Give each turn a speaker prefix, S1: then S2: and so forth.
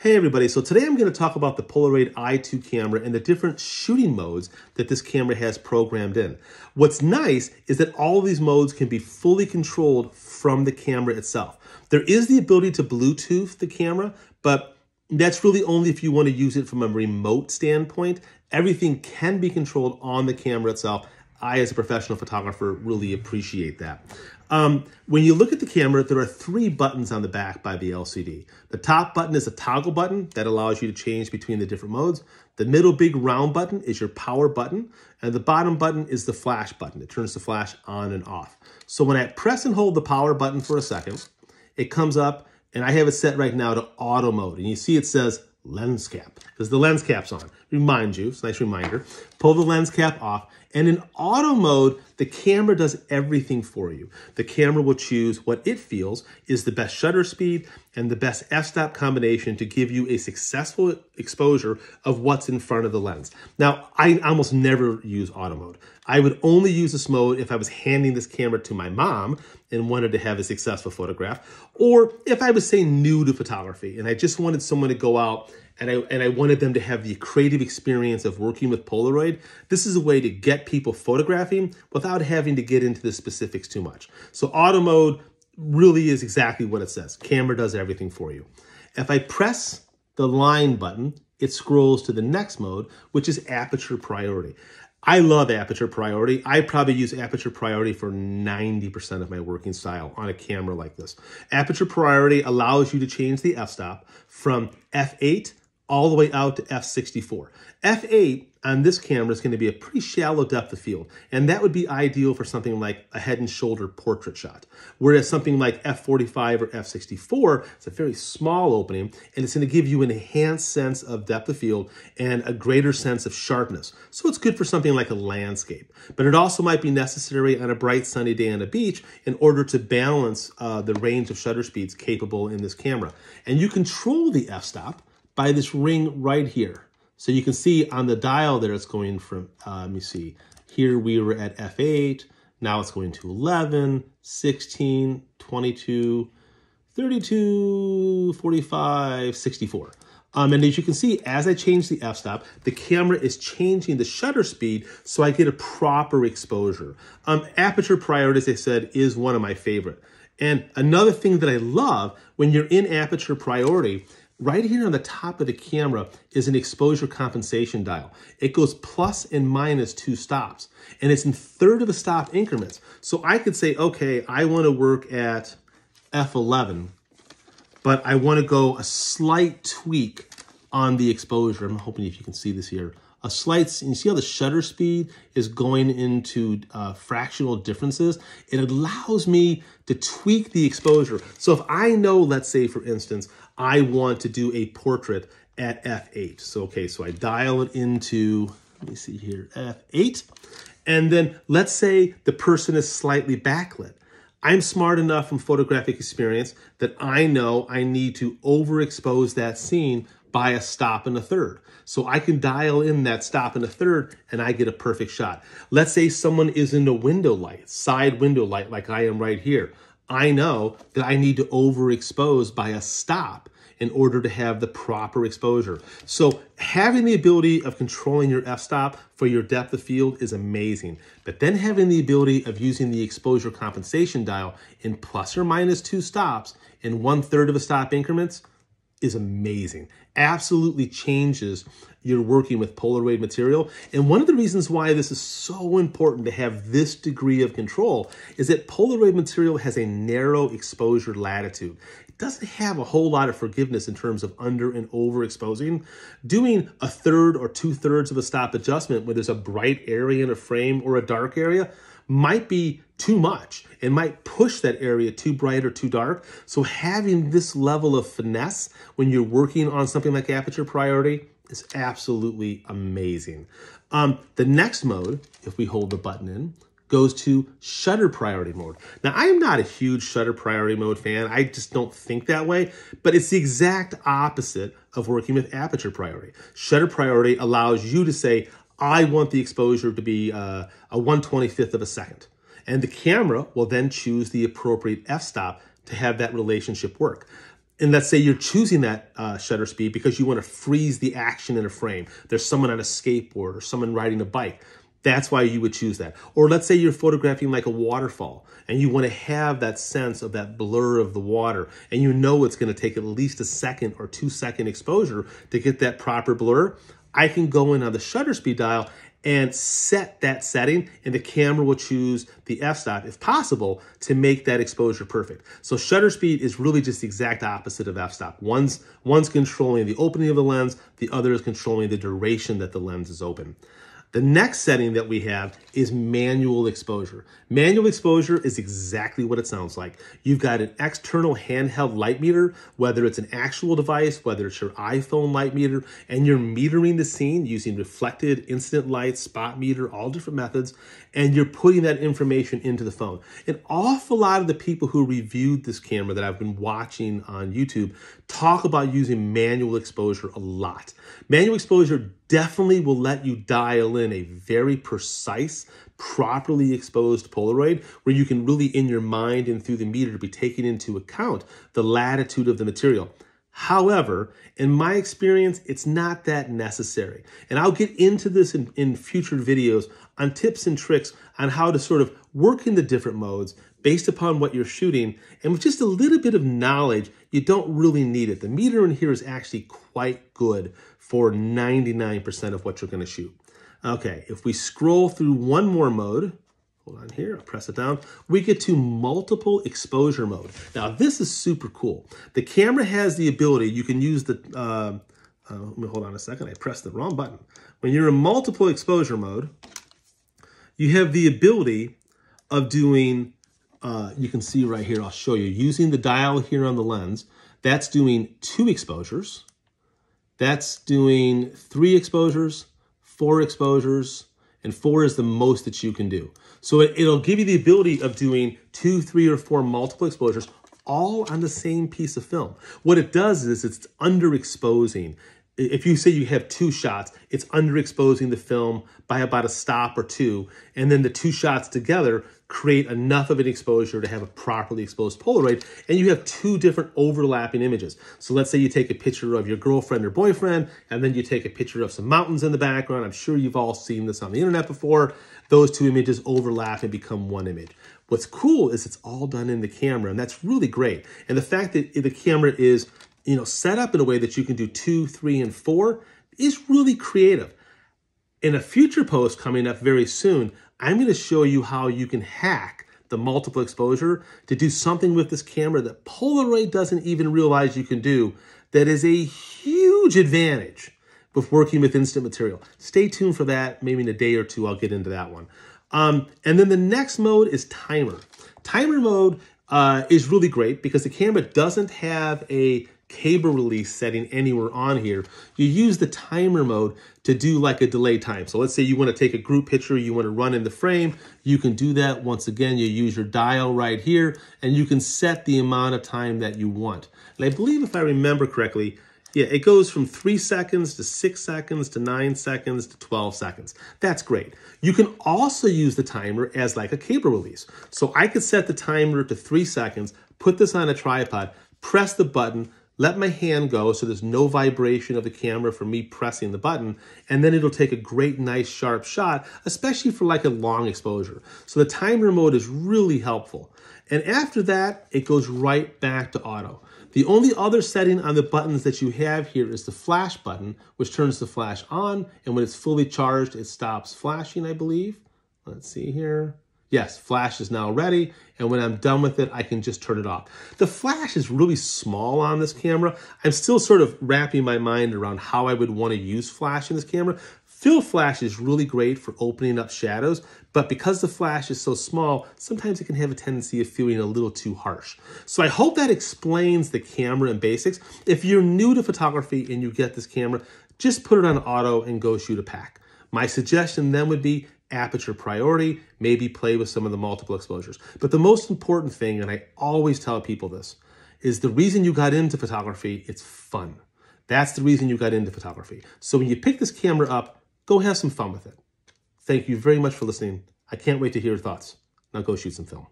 S1: Hey everybody, so today I'm going to talk about the Polaroid i-2 camera and the different shooting modes that this camera has programmed in. What's nice is that all of these modes can be fully controlled from the camera itself. There is the ability to Bluetooth the camera, but that's really only if you want to use it from a remote standpoint. Everything can be controlled on the camera itself. I, as a professional photographer, really appreciate that. Um, when you look at the camera, there are three buttons on the back by the LCD. The top button is a toggle button that allows you to change between the different modes. The middle big round button is your power button, and the bottom button is the flash button. It turns the flash on and off. So when I press and hold the power button for a second, it comes up, and I have it set right now to auto mode. And you see it says lens cap, because the lens cap's on. Remind you, it's a nice reminder. Pull the lens cap off, and in auto mode, the camera does everything for you. The camera will choose what it feels is the best shutter speed and the best f-stop combination to give you a successful exposure of what's in front of the lens. Now, I almost never use auto mode. I would only use this mode if I was handing this camera to my mom and wanted to have a successful photograph, or if I was, say, new to photography and I just wanted someone to go out and I, and I wanted them to have the creative experience of working with Polaroid, this is a way to get people photographing without having to get into the specifics too much. So auto mode really is exactly what it says. Camera does everything for you. If I press the line button, it scrolls to the next mode, which is aperture priority. I love aperture priority. I probably use aperture priority for 90% of my working style on a camera like this. Aperture priority allows you to change the f-stop from f8 all the way out to f64. f8 on this camera is going to be a pretty shallow depth of field, and that would be ideal for something like a head and shoulder portrait shot. Whereas something like f45 or f64, it's a very small opening, and it's going to give you an enhanced sense of depth of field and a greater sense of sharpness. So it's good for something like a landscape. But it also might be necessary on a bright sunny day on a beach in order to balance uh, the range of shutter speeds capable in this camera. And you control the f-stop by this ring right here. So you can see on the dial there it's going from, uh, let me see, here we were at F8, now it's going to 11, 16, 22, 32, 45, 64. Um, and as you can see, as I change the f-stop, the camera is changing the shutter speed so I get a proper exposure. Um, aperture priority, as I said, is one of my favorite. And another thing that I love when you're in aperture priority Right here on the top of the camera is an exposure compensation dial. It goes plus and minus two stops, and it's in third of a stop increments. So I could say, okay, I want to work at F11, but I want to go a slight tweak on the exposure. I'm hoping if you can see this here. A slight, you see how the shutter speed is going into uh, fractional differences? It allows me to tweak the exposure. So if I know, let's say for instance, I want to do a portrait at F8. So, okay, so I dial it into, let me see here, F8. And then let's say the person is slightly backlit. I'm smart enough from photographic experience that I know I need to overexpose that scene by a stop and a third. So I can dial in that stop and a third and I get a perfect shot. Let's say someone is in a window light, side window light like I am right here. I know that I need to overexpose by a stop in order to have the proper exposure. So having the ability of controlling your f-stop for your depth of field is amazing. But then having the ability of using the exposure compensation dial in plus or minus two stops in one third of a stop increments is amazing. Absolutely changes your working with Polaroid material. And one of the reasons why this is so important to have this degree of control is that Polaroid material has a narrow exposure latitude. It doesn't have a whole lot of forgiveness in terms of under and over exposing. Doing a third or two thirds of a stop adjustment where there's a bright area in a frame or a dark area might be too much. It might push that area too bright or too dark. So having this level of finesse when you're working on something like aperture priority is absolutely amazing. Um, the next mode, if we hold the button in, goes to shutter priority mode. Now, I am not a huge shutter priority mode fan. I just don't think that way, but it's the exact opposite of working with aperture priority. Shutter priority allows you to say, I want the exposure to be uh, a 125th of a second. And the camera will then choose the appropriate f-stop to have that relationship work. and let's say you're choosing that uh, shutter speed because you want to freeze the action in a frame. There's someone on a skateboard or someone riding a bike. That's why you would choose that. Or let's say you're photographing like a waterfall and you want to have that sense of that blur of the water and you know it's going to take at least a second or two second exposure to get that proper blur. I can go in on the shutter speed dial and set that setting and the camera will choose the f-stop if possible to make that exposure perfect. So shutter speed is really just the exact opposite of f-stop. One's, one's controlling the opening of the lens, the other is controlling the duration that the lens is open. The next setting that we have is manual exposure. Manual exposure is exactly what it sounds like. You've got an external handheld light meter, whether it's an actual device, whether it's your iPhone light meter, and you're metering the scene using reflected incident light, spot meter, all different methods, and you're putting that information into the phone. An awful lot of the people who reviewed this camera that I've been watching on YouTube talk about using manual exposure a lot. Manual exposure definitely will let you dial in a very precise, properly exposed Polaroid where you can really in your mind and through the meter be taking into account the latitude of the material. However, in my experience, it's not that necessary. And I'll get into this in, in future videos on tips and tricks on how to sort of work in the different modes based upon what you're shooting. And with just a little bit of knowledge, you don't really need it. The meter in here is actually quite good for 99% of what you're gonna shoot. Okay, if we scroll through one more mode, hold on here, I'll press it down, we get to multiple exposure mode. Now this is super cool. The camera has the ability, you can use the, uh, uh, let me hold on a second, I pressed the wrong button. When you're in multiple exposure mode, you have the ability of doing, uh, you can see right here, I'll show you, using the dial here on the lens, that's doing two exposures, that's doing three exposures, four exposures, and four is the most that you can do. So it, will give you the ability of doing two, three, or four multiple exposures all on the same piece of film. What it does is it's underexposing if you say you have two shots, it's underexposing the film by about a stop or two, and then the two shots together create enough of an exposure to have a properly exposed Polaroid, and you have two different overlapping images. So let's say you take a picture of your girlfriend or boyfriend, and then you take a picture of some mountains in the background. I'm sure you've all seen this on the internet before. Those two images overlap and become one image. What's cool is it's all done in the camera, and that's really great. And the fact that the camera is you know, set up in a way that you can do two, three, and four is really creative. In a future post coming up very soon, I'm going to show you how you can hack the multiple exposure to do something with this camera that Polaroid doesn't even realize you can do that is a huge advantage with working with instant material. Stay tuned for that. Maybe in a day or two, I'll get into that one. Um, and then the next mode is timer. Timer mode uh, is really great because the camera doesn't have a cable release setting anywhere on here, you use the timer mode to do like a delay time. So let's say you want to take a group picture, you want to run in the frame, you can do that. Once again, you use your dial right here and you can set the amount of time that you want. And I believe if I remember correctly, yeah, it goes from three seconds to six seconds to nine seconds to 12 seconds. That's great. You can also use the timer as like a cable release. So I could set the timer to three seconds, put this on a tripod, press the button, let my hand go so there's no vibration of the camera for me pressing the button, and then it'll take a great, nice, sharp shot, especially for like a long exposure. So the timer mode is really helpful. And after that, it goes right back to auto. The only other setting on the buttons that you have here is the flash button, which turns the flash on, and when it's fully charged, it stops flashing, I believe. Let's see here. Yes, flash is now ready, and when I'm done with it, I can just turn it off. The flash is really small on this camera. I'm still sort of wrapping my mind around how I would want to use flash in this camera. Fill flash is really great for opening up shadows, but because the flash is so small, sometimes it can have a tendency of feeling a little too harsh. So I hope that explains the camera and basics. If you're new to photography and you get this camera, just put it on auto and go shoot a pack. My suggestion then would be aperture priority, maybe play with some of the multiple exposures. But the most important thing, and I always tell people this, is the reason you got into photography, it's fun. That's the reason you got into photography. So when you pick this camera up, go have some fun with it. Thank you very much for listening. I can't wait to hear your thoughts. Now go shoot some film.